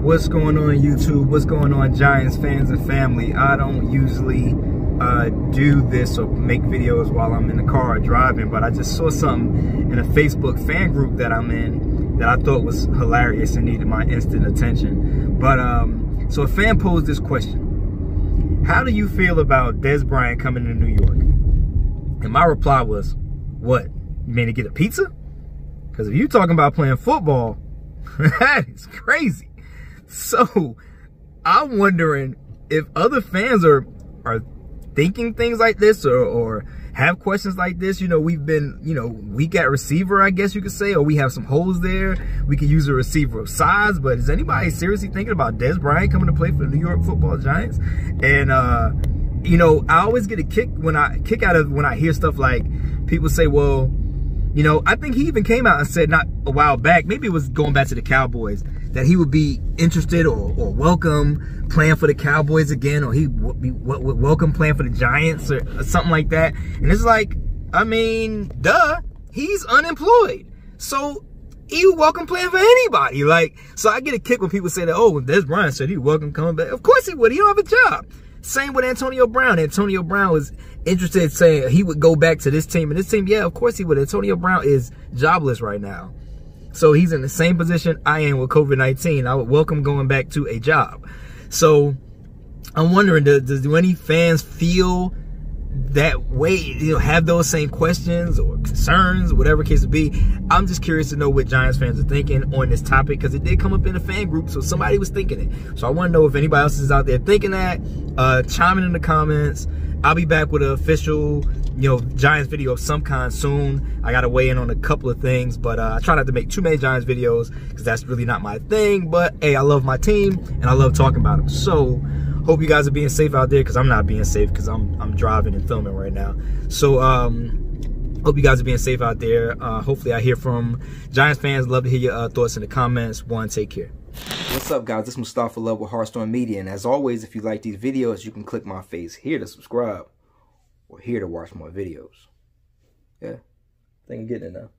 What's going on YouTube? What's going on Giants fans and family? I don't usually uh, do this or make videos while I'm in the car driving, but I just saw something in a Facebook fan group that I'm in that I thought was hilarious and needed my instant attention. But um, so a fan posed this question: How do you feel about Dez Bryant coming to New York? And my reply was, "What? You mean to get a pizza? Because if you're talking about playing football, that is crazy." So I'm wondering if other fans are are thinking things like this or, or have questions like this. You know, we've been, you know, weak at receiver, I guess you could say, or we have some holes there. We could use a receiver of size, but is anybody seriously thinking about Dez Bryant coming to play for the New York football Giants? And, uh, you know, I always get a kick when I kick out of when I hear stuff like people say, well, you know, I think he even came out and said not a while back, maybe it was going back to the Cowboys, that he would be interested or, or welcome playing for the Cowboys again, or he would be welcome playing for the Giants or, or something like that. And it's like, I mean, duh, he's unemployed. So he would welcome playing for anybody. Like, so I get a kick when people say that, oh, Dez Bryant said he welcome coming back. Of course he would. He don't have a job. Same with Antonio Brown. Antonio Brown was interested in saying he would go back to this team and this team. Yeah, of course he would. Antonio Brown is jobless right now. So he's in the same position I am with COVID-19. I would welcome going back to a job. So I'm wondering, does, do any fans feel that way, you know, have those same questions or concerns, whatever case it be. I'm just curious to know what Giants fans are thinking on this topic because it did come up in a fan group, so somebody was thinking it. So I want to know if anybody else is out there thinking that. Uh, chime in in the comments. I'll be back with an official, you know, Giants video of some kind soon. I got to weigh in on a couple of things, but uh, I try not to make too many Giants videos because that's really not my thing. But hey, I love my team and I love talking about them. So hope you guys are being safe out there because I'm not being safe because I'm I'm driving and filming right now. So um, hope you guys are being safe out there. Uh, hopefully, I hear from Giants fans. Love to hear your uh, thoughts in the comments. One, take care. What's up, guys? This is Mustaffa Love with Heart Storm Media, and as always, if you like these videos, you can click my face here to subscribe or here to watch more videos. Yeah, I think I'm getting now.